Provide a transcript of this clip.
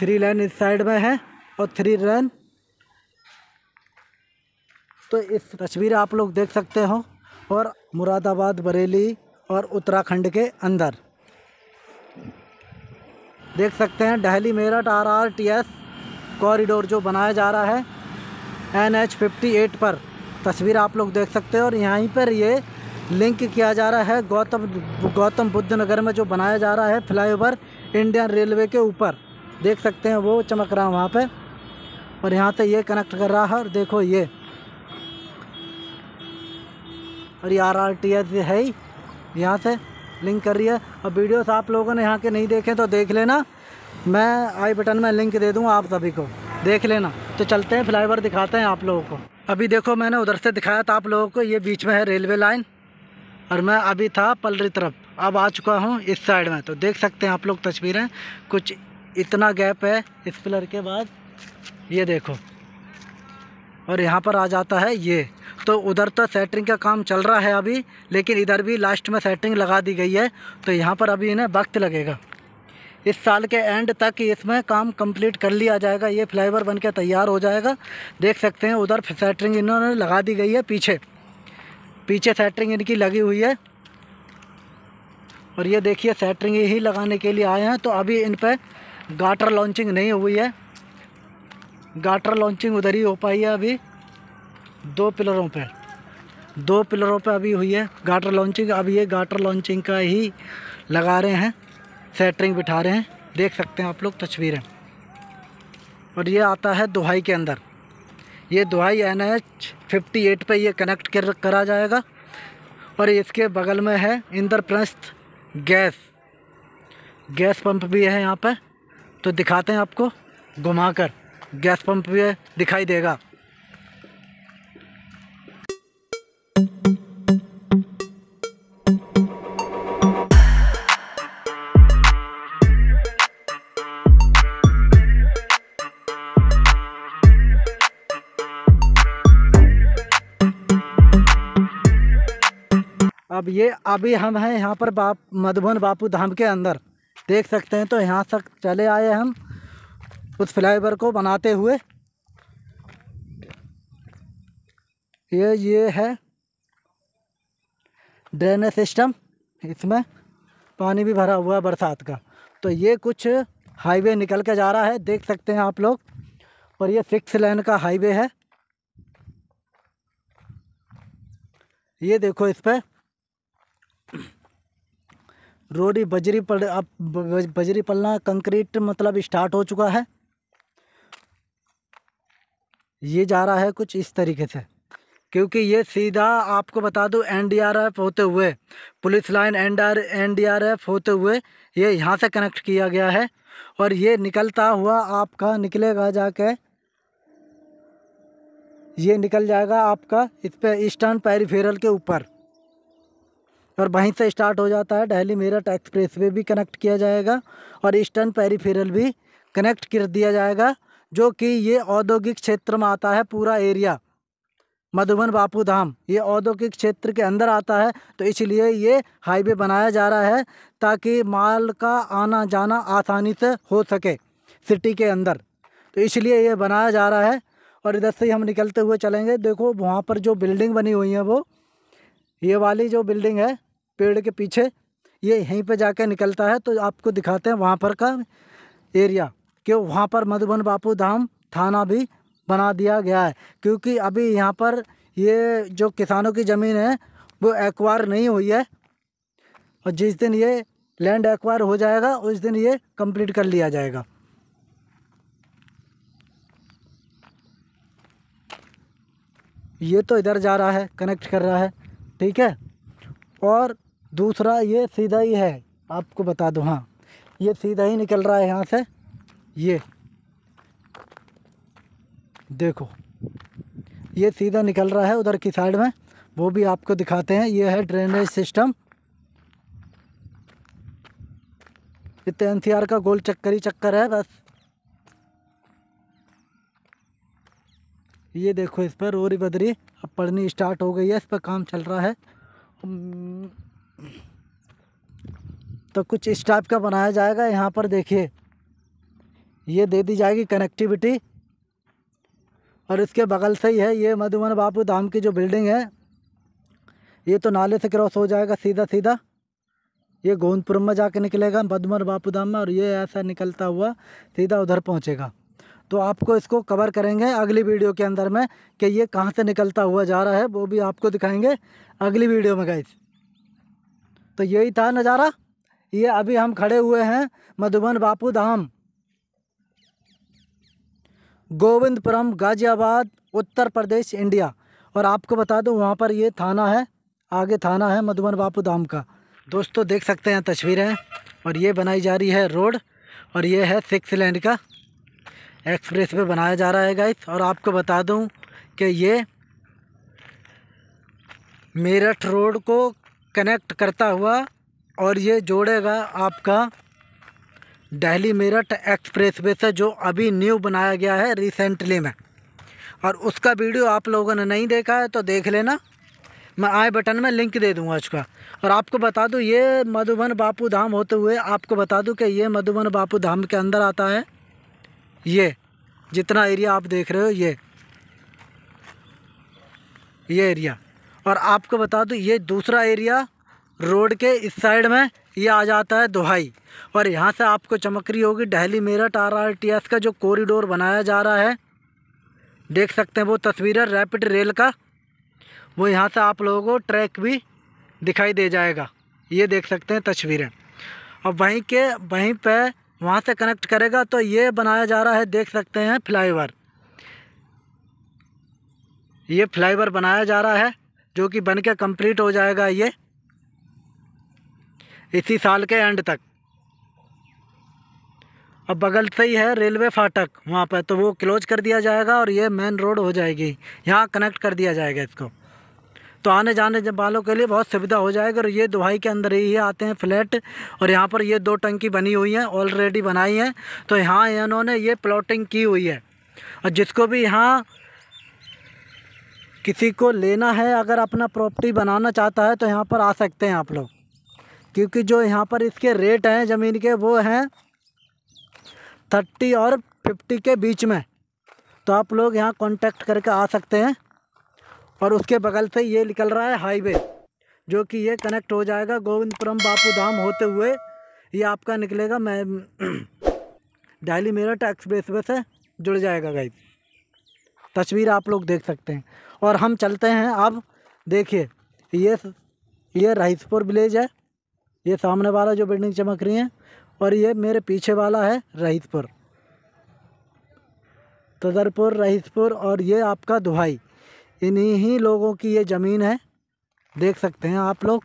Three line इस side में है और थ्री लाइन। तो इस तस्वीर आप लोग देख सकते हो और मुरादाबाद, बरेली और उत्तराखंड के अंदर। देख सकते हैं Delhi Meerut R R T S corridor जो बनाया जा रहा है, एन एच फिफ्टी एट पर। तस्वीर आप लोग देख सकते हो और यहीं पर ये लिंक किया जा रहा है गौतम गौतम बुद्ध नगर में जो बनाया जा रहा है फ्लाईओवर इंडियन रेलवे के ऊपर। देख सकते हैं, वो चमक रहा है वहाँ पे। और यहाँ से ये कनेक्ट कर रहा है और देखो ये। और ये आर आर टी है ही, यहाँ से लिंक कर रही है। और वीडियोस आप लोगों ने यहाँ के नहीं देखे तो देख लेना। मैं आई बटन में लिंक दे दूँगा आप सभी को। देख लेना। तो चलते हैं फ्लाईओवर दिखाते हैं आप लोगों को। अभी देखो, मैंने उधर से दिखाया था आप लोगों को, ये बीच में है रेलवे लाइन। और मैं अभी था पलरी तरफ़। अब आ चुका हूँ इस साइड में। तो देख सकते हैं आप लोग तस्वीरें। कुछ इतना गैप है इस पिलर के बाद। ये देखो। और यहाँ पर आ जाता है ये। तो उधर तो सेटरिंग का काम चल रहा है अभी, लेकिन इधर भी लास्ट में सेटरिंग लगा दी गई है। तो यहाँ पर अभी इन्हें वक्त लगेगा। इस साल के एंड तक इसमें काम कंप्लीट कर लिया जाएगा। ये फ्लाईवर बन के तैयार हो जाएगा। देख सकते हैं उधर सेटरिंग इन्होंने लगा दी गई है पीछे। पीछे सेटरिंग इनकी लगी हुई है। और ये देखिए सेटरिंग ही लगाने के लिए आए हैं। तो अभी इन पर गाटर लॉन्चिंग नहीं हुई है। गाटर लॉन्चिंग उधर ही हो पाई है अभी। दो पिलरों पे। दो पिलरों पे अभी हुई है। गाटर लॉन्चिंग अब ये गाटर लॉन्चिंग का ही लगा रहे हैं। सेटरिंग बिठा रहे हैं। देख सकते हैं आप लोग तस्वीरें। और ये आता है दुहाई के अंदर। ये दुहाई एन एच फिफ्टी एट पर यह कनेक्ट कर, करा जाएगा। और इसके बगल में है इंद्रप्रस्थ गैस। गैस पंप भी है यहाँ पर तो दिखाते हैं आपको। घुमाकर गैस पंप भी दिखाई देगा। अब ये, अभी हम हैं यहाँ पर बाप, मधुबन बापू धाम के अंदर। देख सकते हैं तो यहाँ तक चले आए हम उस फ्लाईओवर को बनाते हुए। ये ये है ड्रेनेज सिस्टम। इसमें पानी भी भरा हुआ है बरसात का। तो ये कुछ हाईवे निकल के जा रहा है, देख सकते हैं आप लोग। और ये सिक्स लेन का हाईवे है। ये देखो इस पर रोडी बजरी पड़, अब बजरी पलना, कंक्रीट मतलब स्टार्ट हो चुका है। ये जा रहा है कुछ इस तरीके से, क्योंकि ये सीधा आपको बता दूँ एनडीआरएफ होते हुए, पुलिस लाइन एनडीआर एनडीआरएफ होते हुए ये यहाँ से कनेक्ट किया गया है, और ये निकलता हुआ आपका निकलेगा जाके, ये निकल जाएगा आपका इस पर ईस्टर्न पेरीफेरल के ऊपर। और वहीं से स्टार्ट हो जाता है। दिल्ली मेरठ एक्सप्रेस वे भी कनेक्ट किया जाएगा और ईस्टर्न पेरीफेरल भी कनेक्ट कर दिया जाएगा, जो कि ये औद्योगिक क्षेत्र में आता है पूरा एरिया। मधुबन बापू धाम, ये औद्योगिक क्षेत्र के अंदर आता है तो इसलिए ये हाईवे बनाया जा रहा है ताकि माल का आना जाना आसानी से हो सके सिटी के अंदर। तो इसलिए ये बनाया जा रहा है और इधर से ही हम निकलते हुए चलेंगे। देखो, वहाँ पर जो बिल्डिंग बनी हुई है वो, ये वाली जो बिल्डिंग है पेड़ के पीछे, ये यहीं पे जाके निकलता है तो आपको दिखाते हैं वहाँ पर का एरिया। कि वहाँ पर मधुबन बापू धाम थाना भी बना दिया गया है, क्योंकि अभी यहाँ पर ये जो किसानों की ज़मीन है, वो एक्वायर नहीं हुई है। और जिस दिन ये लैंड एक्वायर हो जाएगा, उस दिन ये कंप्लीट कर लिया जाएगा। ये तो इधर जा रहा है कनेक्ट कर रहा है, ठीक है? और दूसरा ये सीधा ही है, आपको बता दूँ हाँ। ये सीधा ही निकल रहा है यहाँ से, ये। देखो, ये सीधा निकल रहा है उधर की साइड में, वो भी आपको दिखाते हैं, ये है ड्रेनेज सिस्टम। इतने एन का गोल चक्कर ही चक्कर है, बस। ये देखो इस पर रोरी बदरी अब पढ़नी स्टार्ट हो गई है, इस पर काम चल रहा है। तो कुछ इस टाइप का बनाया जाएगा। यहाँ पर देखिए, ये दे दी जाएगी कनेक्टिविटी और इसके बगल से ही है, ये मधुबन बापू धाम की जो बिल्डिंग है, ये तो नाले से क्रॉस हो जाएगा सीधा सीधा ये गोंदपुर में जाके निकलेगा, मधुबन बापू धाम में, और ये ऐसा निकलता हुआ सीधा उधर पहुँचेगा। तो आपको इसको कवर करेंगे अगली वीडियो के अंदर में, कि ये कहाँ से निकलता हुआ जा रहा है, वो भी आपको दिखाएँगे अगली वीडियो में गाइस तो यही था नज़ारा। ये अभी हम खड़े हुए हैं मधुबन बापू धाम। गोविंदपुरम, गाज़ियाबाद, उत्तर प्रदेश, इंडिया। और आपको बता दूँ, वहाँ पर ये थाना है, आगे थाना है मधुबन बापू धाम का। दोस्तों, देख सकते हैं तस्वीरें। और ये बनाई जा रही है रोड, और ये है सिक्स लैंड का। एक्सप्रेस वे बनाया जा रहा है गाइस और आपको बता दूँ कि ये मेरठ रोड को कनेक्ट करता हुआ और ये जोड़ेगा आपका दिल्ली मेरठ एक्सप्रेस वे से, जो अभी न्यू बनाया गया है रिसेंटली में। और उसका वीडियो आप लोगों ने नहीं देखा है तो देख लेना। मैं आई बटन में लिंक दे दूँगा उसका। और आपको बता दूँ, ये मधुबन बापू धाम होते हुए आपको बता दूँ कि ये मधुबन बापू धाम के अंदर आता है। ये, जितना एरिया आप देख रहे हो, ये। ये एरिया और आपको बता दूँ, ये दूसरा एरिया रोड के इस साइड में ये आ जाता है दोहाई। और यहाँ से आपको चमक रही होगी, Delhi Meerut R R T S का जो कॉरिडोर बनाया जा रहा है, देख सकते हैं वो तस्वीर है रैपिड रेल का। वो यहाँ से आप लोगों को ट्रैक भी दिखाई दे जाएगा। ये देख सकते हैं तस्वीरें। और वहीं के, वहीं पे, वहाँ से कनेक्ट करेगा तो ये बनाया जा रहा है, देख सकते हैं फ्लाईओवर ये फ्लाईओवर बनाया जा रहा है। जो कि बन के कंप्लीट हो जाएगा ये इसी साल के एंड तक। अब बगल से ही है रेलवे फाटक, वहाँ पर तो वो क्लोज कर दिया जाएगा और ये मेन रोड हो जाएगी। यहाँ कनेक्ट कर दिया जाएगा इसको। तो आने जाने वालों के लिए बहुत सुविधा हो जाएगी और ये दुहाई के अंदर ही आते हैं फ्लैट और यहाँ पर ये दो टंकी बनी हुई हैं ऑलरेडी बनाई हैं। तो यहाँ इन्होंने ये प्लॉटिंग की हुई है। और जिसको भी यहाँ किसी को लेना है, अगर अपना प्रॉपर्टी बनाना चाहता है तो यहाँ पर आ सकते हैं आप लोग। क्योंकि जो यहाँ पर इसके रेट हैं, ज़मीन के, वो हैं थर्टी और फिफ्टी के बीच में। तो आप लोग यहाँ कांटेक्ट करके आ सकते हैं। और उसके बगल से ये निकल रहा है हाईवे जो कि ये कनेक्ट हो जाएगा गोविंदपुरम बापू धाम होते हुए। ये आपका निकलेगा, मैं दिल्ली मेरठ एक्सप्रेस वे से जुड़ जाएगा गाइस तस्वीर आप लोग देख सकते हैं। और हम चलते हैं अब, देखिए, ये ये रईसपुर विलेज है। ये सामने वाला जो बिल्डिंग चमक रही है और ये मेरे पीछे वाला है रईसपुर तदरपुर रईसपुर और ये आपका दुहाई। इन्हीं ही लोगों की ये ज़मीन है। देख सकते हैं आप लोग।